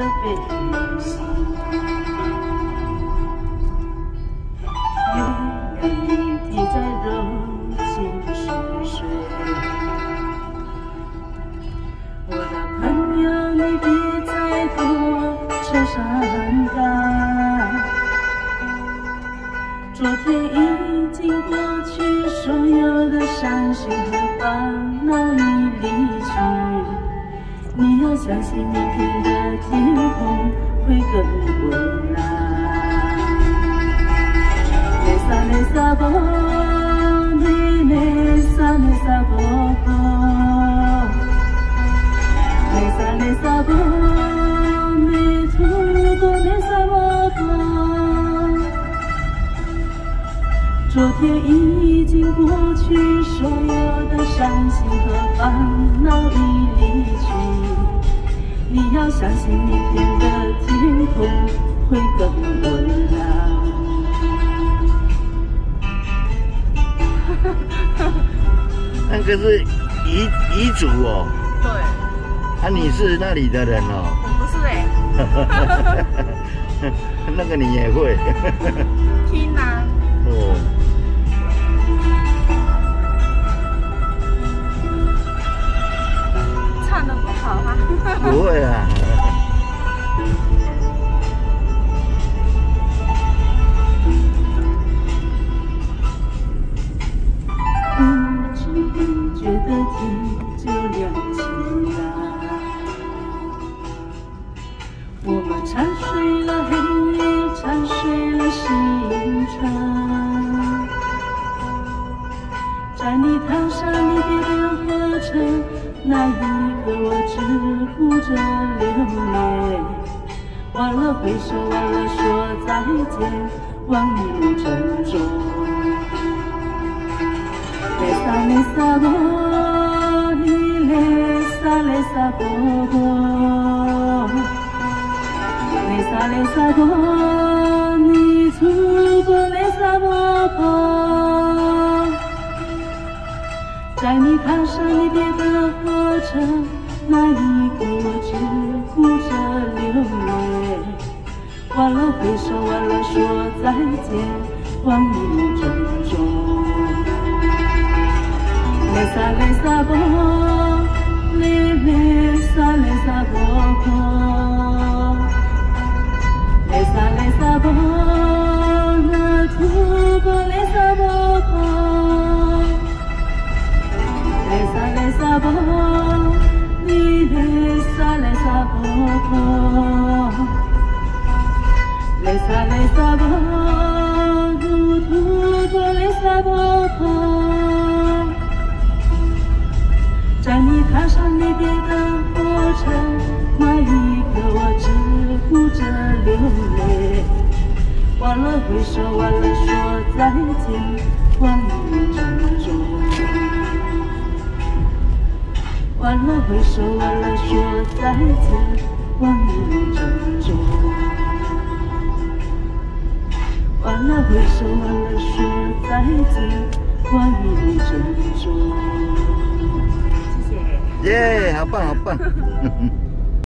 昨天已经过去，所有的伤心和烦恼已离。你要相信明天的天空会更蔚蓝。雷萨雷萨波，雷雷萨雷萨波波，雷萨雷萨波，雷图波雷萨波。昨天已经过去，所有的伤心和烦恼相信明天的天空会更蔚蓝。那个是彝彝族哦，对，啊，你是那里的人哦，我不是哎、那个你也会。听啊，哦。我们沉睡了黑夜，沉睡了星辰，在你踏上离别的火车，那一刻我只顾着流泪，忘了挥手，忘了说再见，望一路珍重。雷萨雷萨波，你雷在你踏上离别的火车，那一刻我只顾着流泪，忘了挥手，忘了说再见，忘一路珍重。雷萨雷萨你雷萨雷萨波波，雷萨雷萨波，如图波雷萨波波。在你踏上离别的火车，那一刻我只顾着流泪，忘了挥手，忘了说再见，忘了珍重。忘了挥手，忘了说再见，忘了珍重。忘了挥手，忘了说再见，忘了珍重。谢谢。耶，好棒好棒。